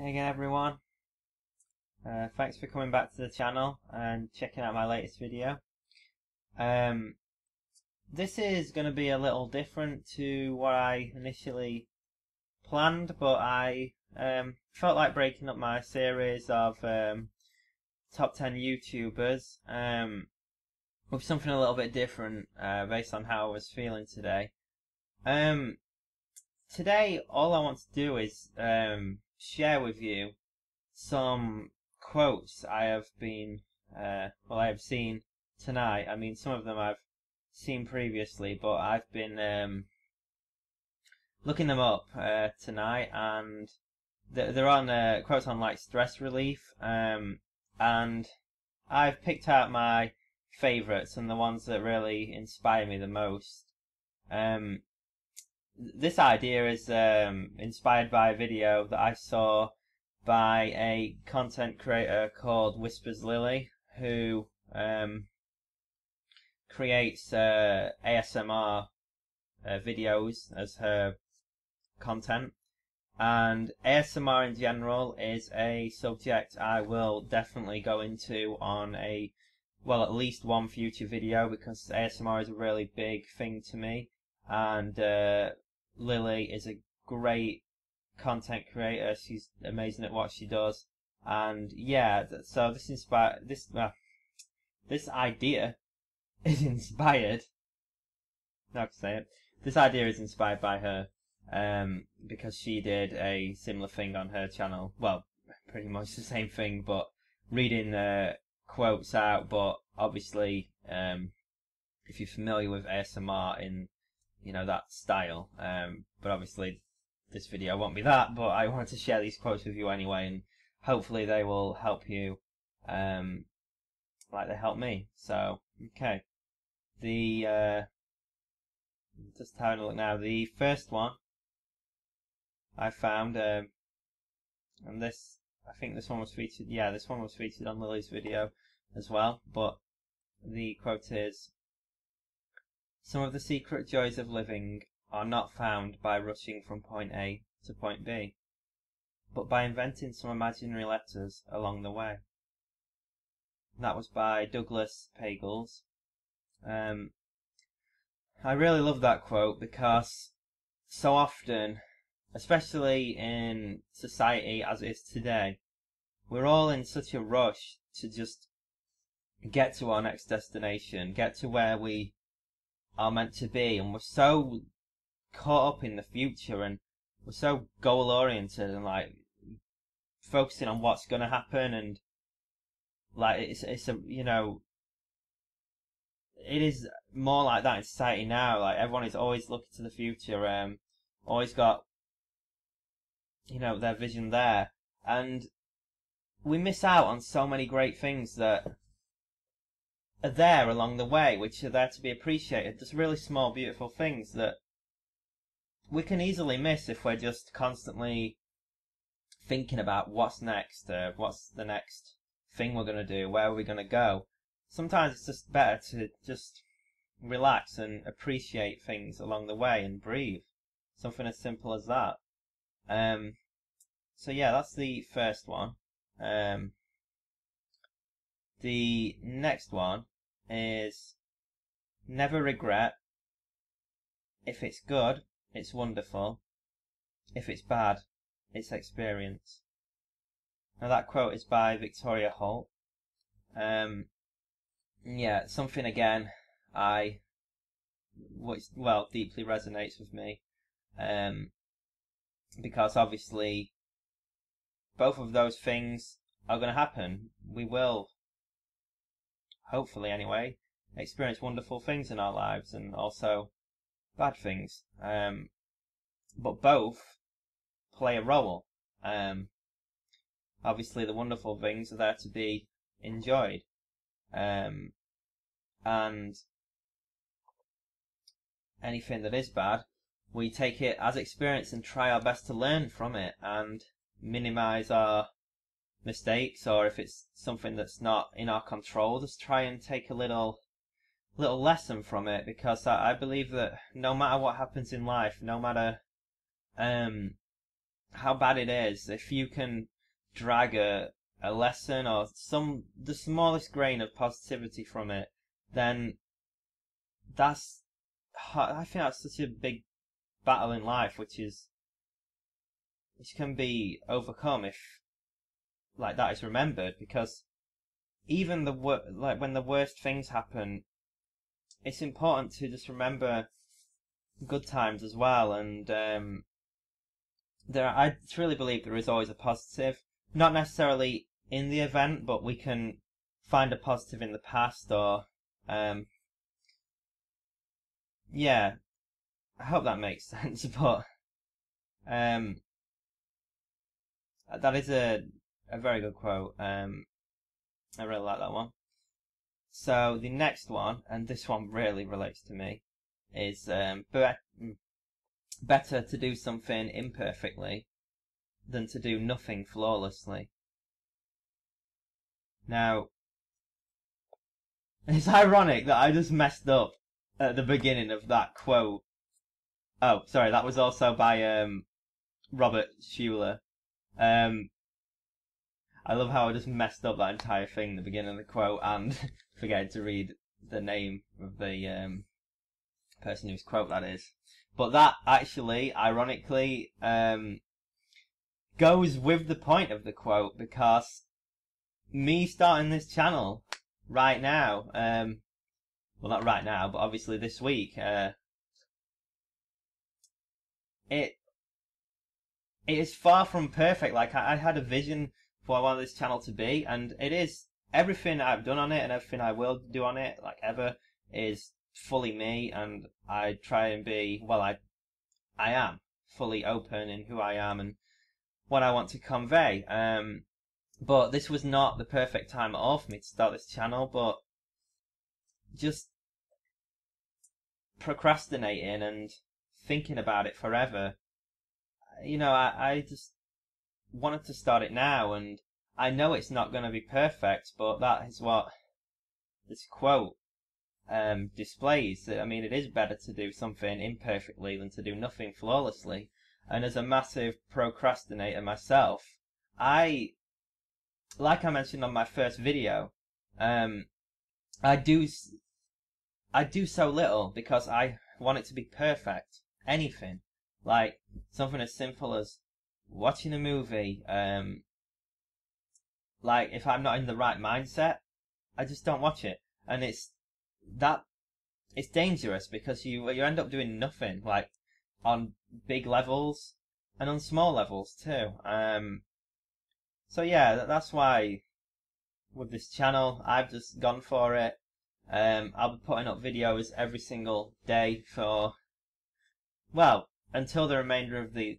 Hey again everyone. Uh, thanks for coming back to the channel and checking out my latest video. Um, this is going to be a little different to what I initially planned, but I um, felt like breaking up my series of um, top 10 YouTubers um, with something a little bit different uh, based on how I was feeling today. Um, today, all I want to do is um, share with you some quotes I have been, uh, well, I have seen tonight. I mean, some of them I've seen previously, but I've been um, looking them up uh, tonight, and they're on uh, quotes on like stress relief, um, and I've picked out my favourites and the ones that really inspire me the most. Um, this idea is um, inspired by a video that I saw by a content creator called Whispers Lily, who um, creates uh, ASMR uh, videos as her content. And ASMR in general is a subject I will definitely go into on a, well, at least one future video because ASMR is a really big thing to me. And uh, Lily is a great content creator. She's amazing at what she does. And yeah, so this inspire this uh, this idea is inspired. Not to say it. This idea is inspired by her, um, because she did a similar thing on her channel. Well, pretty much the same thing, but reading the quotes out. But obviously, um, if you're familiar with ASMR in you know, that style. Um, but obviously, this video won't be that, but I wanted to share these quotes with you anyway, and hopefully they will help you, um, like they helped me. So, okay. The, uh, just having a look now, the first one I found, um, and this, I think this one was featured, yeah, this one was featured on Lily's video as well, but the quote is, some of the secret joys of living are not found by rushing from point A to point B, but by inventing some imaginary letters along the way. That was by Douglas Pagels. Um, I really love that quote because so often, especially in society as it is today, we're all in such a rush to just get to our next destination, get to where we are meant to be, and we're so caught up in the future, and we're so goal oriented, and like focusing on what's going to happen, and like it's it's a you know it is more like that in society now. Like everyone is always looking to the future, um, always got you know their vision there, and we miss out on so many great things that are there along the way, which are there to be appreciated. Just really small, beautiful things that we can easily miss if we're just constantly thinking about what's next, uh, what's the next thing we're going to do, where are we going to go. Sometimes it's just better to just relax and appreciate things along the way and breathe. Something as simple as that. Um, so yeah, that's the first one. Um, the next one is never regret. If it's good, it's wonderful. If it's bad, it's experience. Now that quote is by Victoria Holt. Um, yeah, something again I, which, well, deeply resonates with me. Um, because obviously both of those things are going to happen. We will hopefully anyway, experience wonderful things in our lives and also bad things. Um, but both play a role. Um, obviously, the wonderful things are there to be enjoyed. Um, and anything that is bad, we take it as experience and try our best to learn from it and minimize our mistakes or if it's something that's not in our control, just try and take a little little lesson from it because I, I believe that no matter what happens in life, no matter um how bad it is if you can drag a a lesson or some the smallest grain of positivity from it, then that's I think that's such a big battle in life, which is which can be overcome if like that is remembered because even the wor- like when the worst things happen it's important to just remember good times as well and um, there I truly believe there is always a positive. Not necessarily in the event but we can find a positive in the past or um, yeah. I hope that makes sense but um, that is a a very good quote. Um, I really like that one. So the next one, and this one really relates to me, is um, be- better to do something imperfectly than to do nothing flawlessly. Now, it's ironic that I just messed up at the beginning of that quote. Oh, sorry, that was also by um, Robert Schuller. Um, I love how I just messed up that entire thing, the beginning of the quote, and forgetting to read the name of the um, person whose quote that is. But that actually, ironically, um, goes with the point of the quote because me starting this channel right now, um, well, not right now, but obviously this week, uh, it it is far from perfect. Like I, I had a vision what I want this channel to be, and it is everything I've done on it and everything I will do on it, like ever, is fully me, and I try and be well. I I am fully open in who I am and what I want to convey. Um, but this was not the perfect time at all for me to start this channel, but just procrastinating and thinking about it forever. You know, I, I just wanted to start it now, and I know it's not going to be perfect, but that is what this quote um, displays. I mean, it is better to do something imperfectly than to do nothing flawlessly. And as a massive procrastinator myself, I, like I mentioned on my first video, um, I do, I do so little because I want it to be perfect. Anything. Like, something as simple as watching a movie, um, like if I'm not in the right mindset, I just don't watch it, and it's that it's dangerous because you you end up doing nothing like on big levels and on small levels too. Um, so yeah, that's why with this channel I've just gone for it. Um, I'll be putting up videos every single day for well until the remainder of the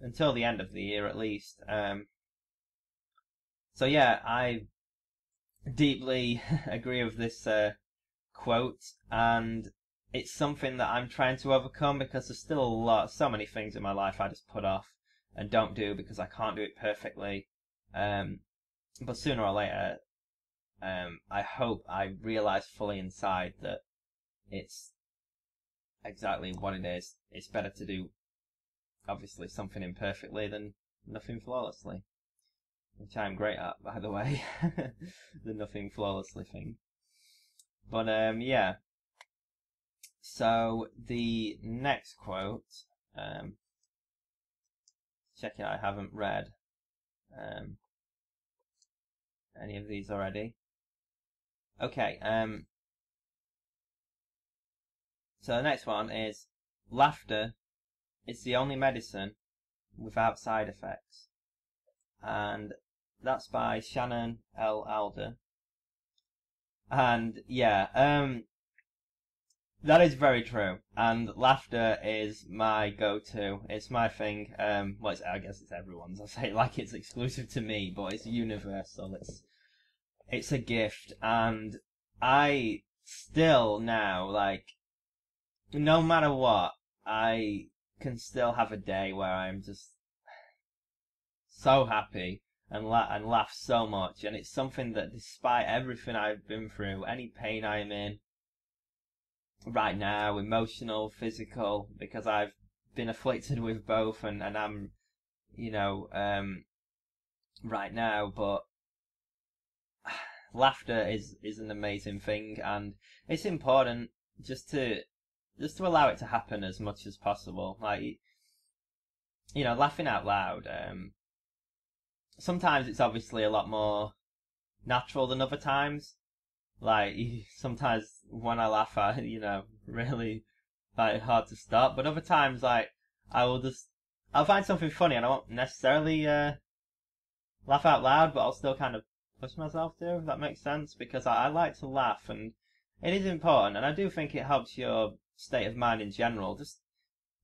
until the end of the year at least. Um, so yeah, I deeply agree with this uh, quote, and it's something that I'm trying to overcome because there's still a lot, so many things in my life I just put off and don't do because I can't do it perfectly. Um, but sooner or later, um, I hope I realize fully inside that it's exactly what it is. It's better to do obviously something imperfectly than nothing flawlessly. Which I'm great at, by the way. the nothing flawlessly thing. But, um, yeah. So, the next quote, um, check it, I haven't read, um, any of these already. Okay, um, so the next one is laughter it's the only medicine without side effects. And that's by Shannon L. Alder. And yeah, um, that is very true. And laughter is my go-to. It's my thing. Um, well, I guess it's everyone's. I say it like it's exclusive to me, but it's universal. It's it's a gift, and I still now like, no matter what, I can still have a day where I'm just so happy and la- and laugh so much, and it's something that, despite everything I've been through, any pain I'm in right now, emotional, physical, because I've been afflicted with both, and and I'm you know, um, right now, but laughter is is an amazing thing, and it's important just to just to allow it to happen as much as possible. Like, you know, laughing out loud. Um, sometimes it's obviously a lot more natural than other times. Like sometimes when I laugh, I you know really like hard to stop. But other times, like I will just I'll find something funny and I won't necessarily uh, laugh out loud, but I'll still kind of push myself to. If that makes sense, because I, I like to laugh and it is important, and I do think it helps your state of mind in general. Just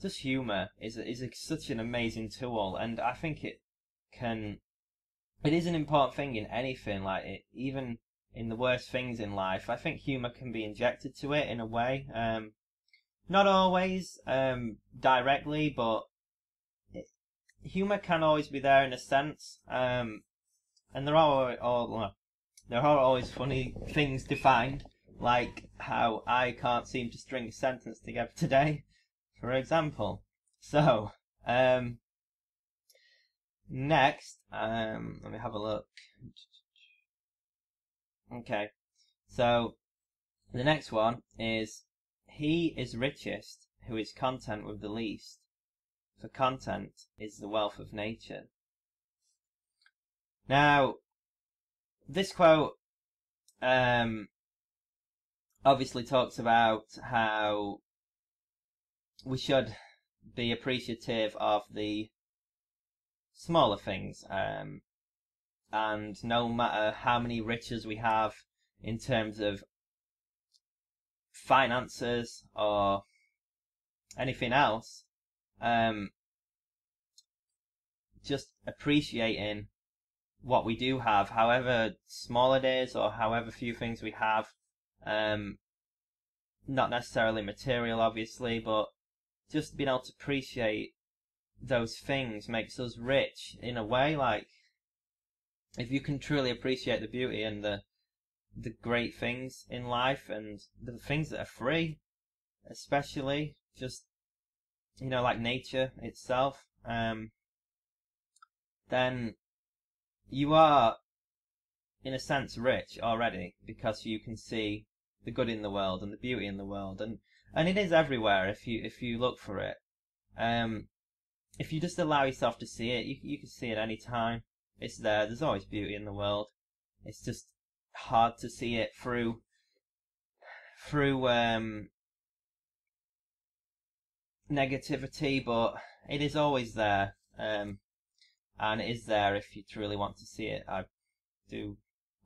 just humor is is a, such an amazing tool, and I think it can. It is an important thing in anything, like it, even in the worst things in life. I think humor can be injected to it in a way. Um, not always um, directly, but humor can always be there in a sense. Um, and there are all there are always funny things to find, like how I can't seem to string a sentence together today, for example. So, um, next, um, let me have a look. Okay. So the next one is he is richest who is content with the least, for content is the wealth of nature. Now, this quote um, obviously talks about how we should be appreciative of the smaller things um, and no matter how many riches we have in terms of finances or anything else, um, just appreciating what we do have, however small it is or however few things we have, um, not necessarily material, obviously, but just being able to appreciate those things makes us rich in a way. Like if you can truly appreciate the beauty and the the great things in life and the things that are free, especially just you know like nature itself, um, then you are in a sense rich already because you can see the good in the world and the beauty in the world and and it is everywhere if you if you look for it um if you just allow yourself to see it you, you can see it any time it's there. There's always beauty in the world. It's just hard to see it through through um, negativity, but it is always there, um, and it is there if you truly want to see it. I do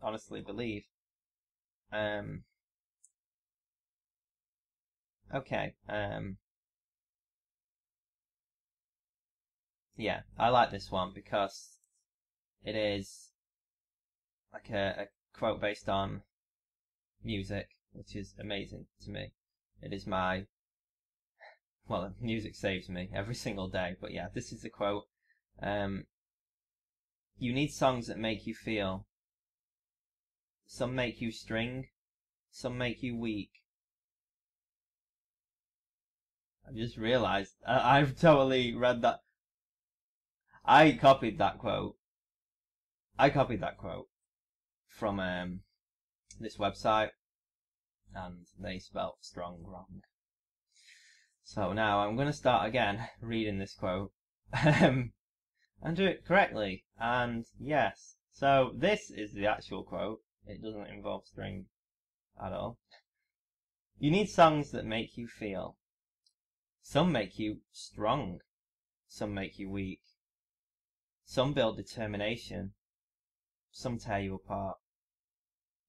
honestly believe. Um, okay. Um, yeah, I like this one because it is like a, a quote based on music, which is amazing to me. It is my well, music saves me every single day. But yeah, this is the quote. Um, you need songs that make you feel. Some make you string, some make you weak. I've just realised I've totally read that. I copied that quote I copied that quote from um, this website, and they spelt strong wrong. So now I'm going to start again reading this quote um, and do it correctly. And yes, so this is the actual quote. It doesn't involve string at all. You need songs that make you feel. Some make you strong. Some make you weak. Some build determination some tear you apart.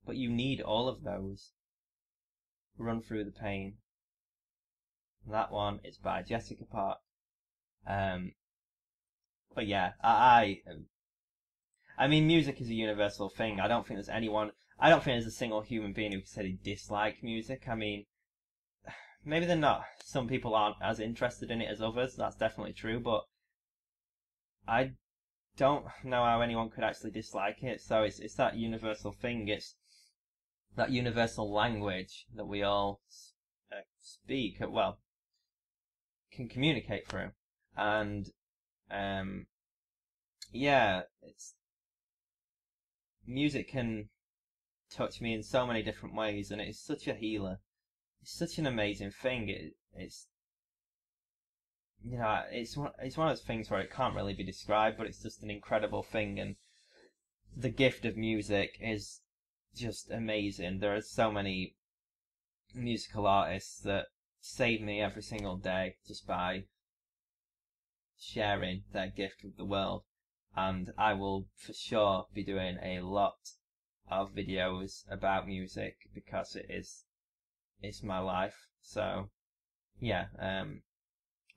But you need all of those. Run through the pain. That one is by Jessica Park. Um, but yeah, I, I, I mean, music is a universal thing. I don't think there's anyone, I don't think there's a single human being who said he dislike music. I mean, maybe they're not, some people aren't as interested in it as others, that's definitely true, but I don't know how anyone could actually dislike it. So it's it's that universal thing. It's that universal language that we all uh, speak. Well, can communicate through, and um, yeah, it's music can touch me in so many different ways, and it's such a healer. It's such an amazing thing. It, it's you know, it's one, it's one of those things where it can't really be described, but it's just an incredible thing, and the gift of music is just amazing. There are so many musical artists that save me every single day just by sharing their gift with the world. And I will for sure be doing a lot of videos about music because it is it's my life. So yeah, um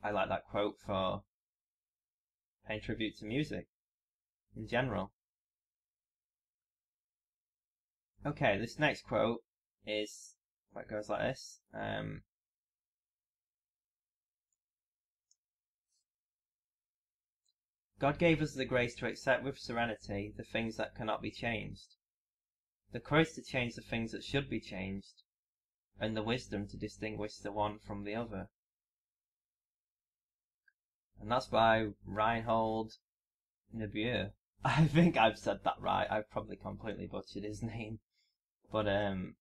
I like that quote for paying tribute to music in general. Okay, this next quote is it goes like this. Um, God gave us the grace to accept with serenity the things that cannot be changed, the courage to change the things that should be changed, and the wisdom to distinguish the one from the other and that's by Reinhold Niebuhr. I think I've said that right. I've probably completely butchered his name, but um,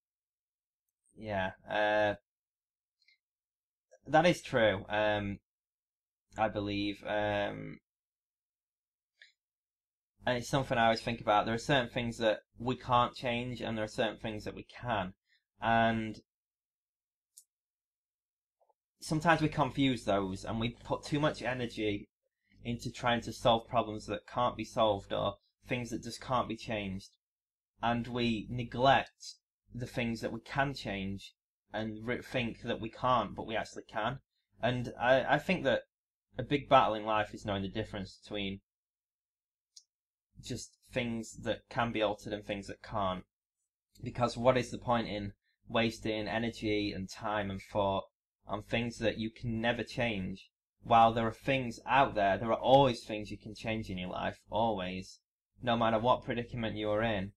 yeah, uh, that is true. Um, I believe. Um, and it's something I always think about. There are certain things that we can't change, and there are certain things that we can. And sometimes we confuse those and we put too much energy into trying to solve problems that can't be solved or things that just can't be changed. And we neglect the things that we can change and think that we can't, but we actually can. And I, I think that a big battle in life is knowing the difference between just things that can be altered and things that can't. Because what is the point in wasting energy and time and thought on things that you can never change. While there are things out there, there are always things you can change in your life, always. No matter what predicament you are in.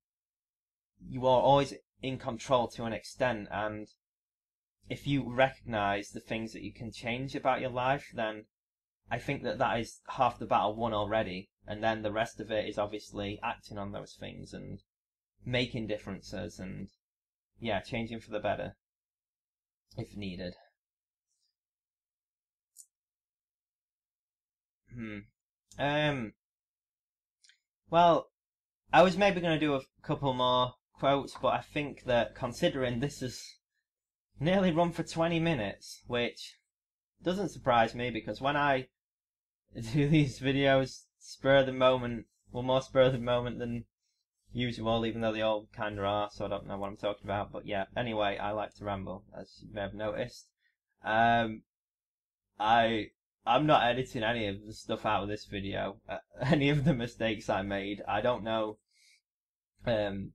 You are always in control to an extent, and if you recognize the things that you can change about your life, then I think that that is half the battle won already. And then the rest of it is obviously acting on those things and making differences and, yeah, changing for the better if needed. Hmm. Um. Well, I was maybe going to do a couple more quotes, but I think that considering this is nearly run for 20 minutes, which doesn't surprise me because when I do these videos, spur of the moment, well, more spur of the moment than usual, even though they all kind of are, so I don't know what I'm talking about. But yeah, anyway, I like to ramble, as you may have noticed. Um, I I'm not editing any of the stuff out of this video. Uh, any of the mistakes I made, I don't know. Um,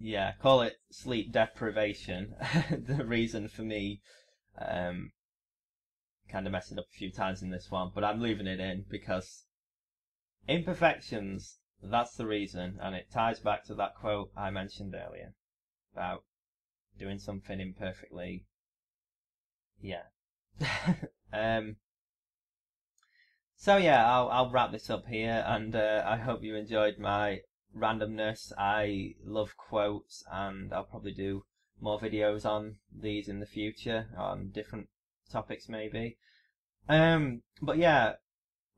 yeah, call it sleep deprivation. the reason for me, um, kind of messing up a few times in this one, but I'm leaving it in because imperfections. That's the reason, and it ties back to that quote I mentioned earlier about doing something imperfectly. Yeah, um, so yeah, I'll I'll wrap this up here, and uh, I hope you enjoyed my randomness. I love quotes, and I'll probably do more videos on these in the future on different topics, maybe. Um, but yeah,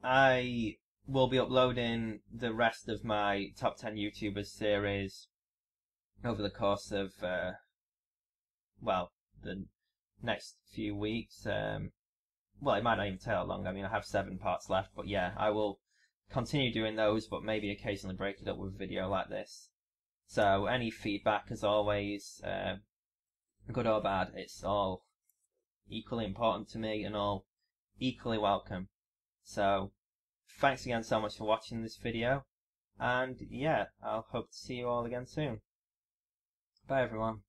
I will be uploading the rest of my top 10 YouTubers series over the course of, uh, well, the next few weeks. Um, well, it might not even take that long. I mean, I have seven parts left, but yeah, I will continue doing those, but maybe occasionally break it up with a video like this. So, any feedback, as always, uh, good or bad, it's all equally important to me and all equally welcome. So, thanks again so much for watching this video, and yeah, I'll hope to see you all again soon. Bye everyone.